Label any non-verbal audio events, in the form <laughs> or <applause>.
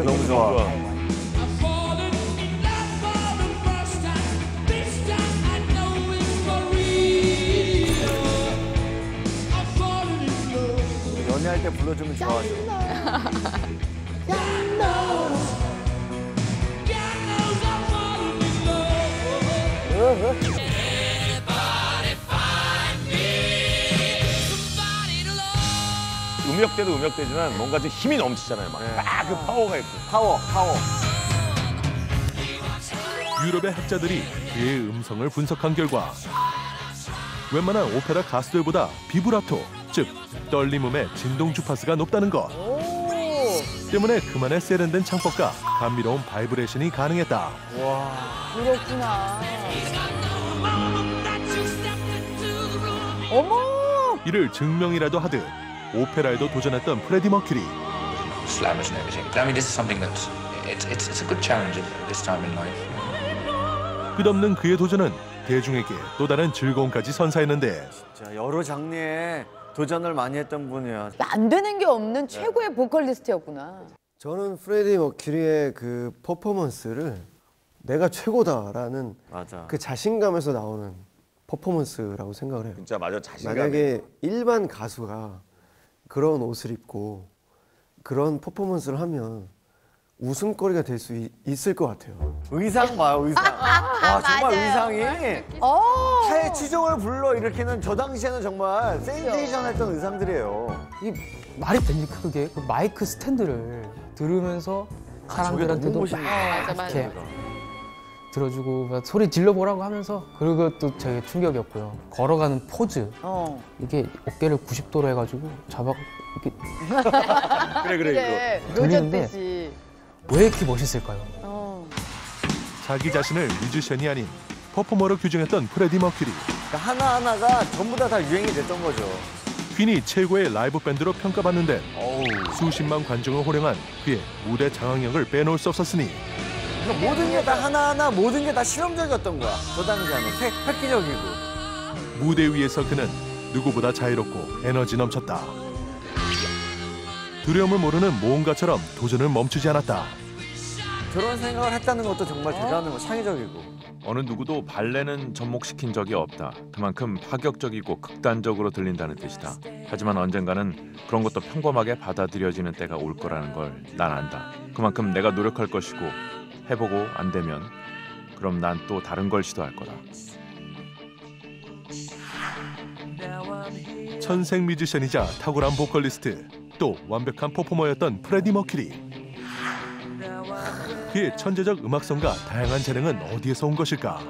아, 너무 좋아. 연애할 때 불러주면 좋아하죠. <laughs> 음역대도 음역대지만 뭔가 좀 힘이 넘치잖아요. 막 아, 그 파워가 있고. 파워, 파워. 유럽의 학자들이 그의 음성을 분석한 결과 웬만한 오페라 가수들보다 비브라토, 즉 떨림음의 진동 주파수가 높다는 것. 때문에 그만의 세련된 창법과 감미로운 바이브레이션이 가능했다. 그렇구나. 어머! 이를 증명이라도 하듯 오페라에도 도전했던 프레디 머큐리. glamorous and everything. I mean, this is something that it's, it's, it's a good challenge at this time in life. 끝없는 그의 도전은 대중에게 또 다른 즐거움까지 선사했는데 자, 여러 장르에 도전을 많이 했던 분이야. 안 되는 게 없는 최고의 보컬리스트였구나. 저는 프레디 머큐리의 그 퍼포먼스를 내가 최고다라는 맞아. 그 자신감에서 나오는 퍼포먼스라고 생각을 해요. 진짜 맞아 자신감이. 만약에 일반 가수가 그런 옷을 입고 그런 퍼포먼스를 하면 웃음거리가 될 수 있을 것 같아요. 의상 봐요, 의상. 와, <laughs> 정말 맞아요. 의상이 어. 타의 추종을 불러 일으키는 저 당시에는 정말 센세이션 했던 의상들이에요. 이 말이 됩니까 그게 그 마이크 스탠드를 들으면서 아, 사람들한테도 너무 멋있네. 막 맞아, 이렇게 들어주고 막 소리 질러보라고 하면서 그리고 또 되게 충격이었고요 걸어가는 포즈 어. 이게 어깨를 90도로 해가지고 잡아 이렇게 <laughs> 그래 그래 그래, 돌리는데. 묘졌듯이. 왜 이렇게 멋있을까요? 어. 자기 자신을 뮤지션이 아닌 퍼포머로 규정했던 프레디 머큐리. 그러니까 하나하나가 전부 다 다 유행이 됐던 거죠. 퀸이 최고의 라이브 밴드로 평가받는데 수십만 관중을 호령한 그의 무대 장악력을 빼놓을 수 없었으니 그러니까 모든 게 다 하나하나 모든 게 다 실험적이었던 거야. 저 당시에는 획, 획기적이고. 무대 위에서 그는 누구보다 자유롭고 에너지 넘쳤다. 두려움을 모르는 모험가처럼 도전을 멈추지 않았다. 그런 생각을 했다는 것도 정말 대단한 거, 창의적이고. 어느 누구도 발레는 접목시킨 적이 없다. 그만큼 파격적이고 극단적으로 들린다는 뜻이다. 하지만 언젠가는 그런 것도 평범하게 받아들여지는 때가 올 거라는 걸 난 안다. 그만큼 내가 노력할 것이고 해보고 안 되면 그럼 난 또 다른 걸 시도할 거다. 천생 뮤지션이자 탁월한 보컬리스트 또 완벽한 퍼포머였던 프레디 머큐리. 그의 천재적 음악성과 다양한 재능은 어디에서 온 것일까?